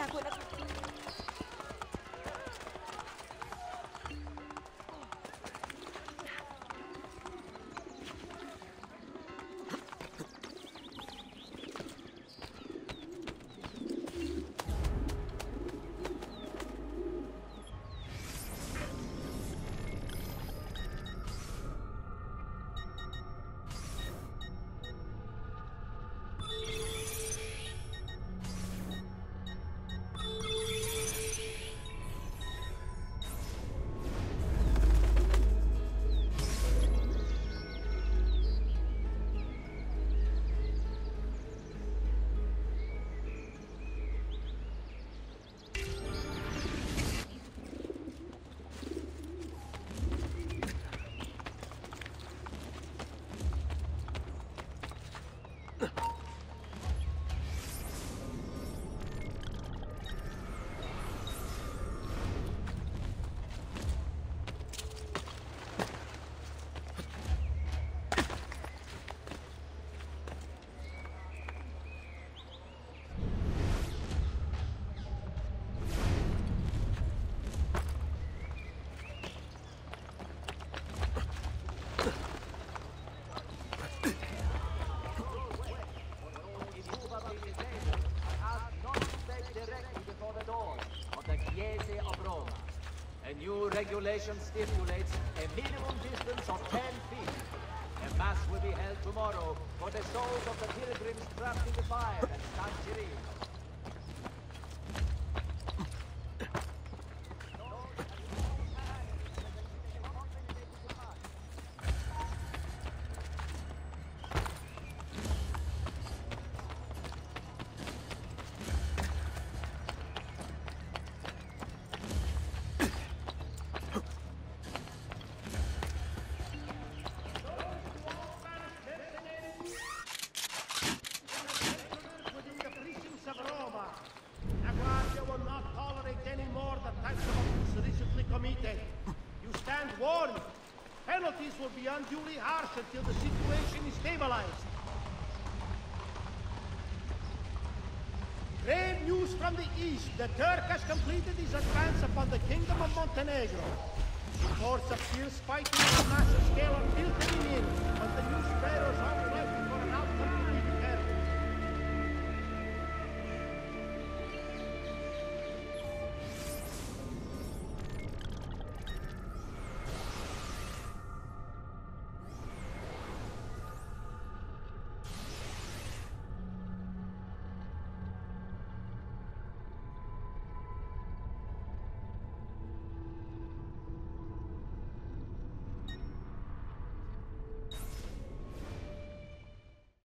Na, quella sul new regulation stipulates a minimum distance of 10 feet. A mass will be held tomorrow for the souls of the pilgrims trapped in the fire at San. Recently committed. You stand warned. Penalties will be unduly harsh until the situation is stabilized. Grave news from the east. The Turk has completed his advance upon the Kingdom of Montenegro. Reports of fierce fighting on a massive scale are filtering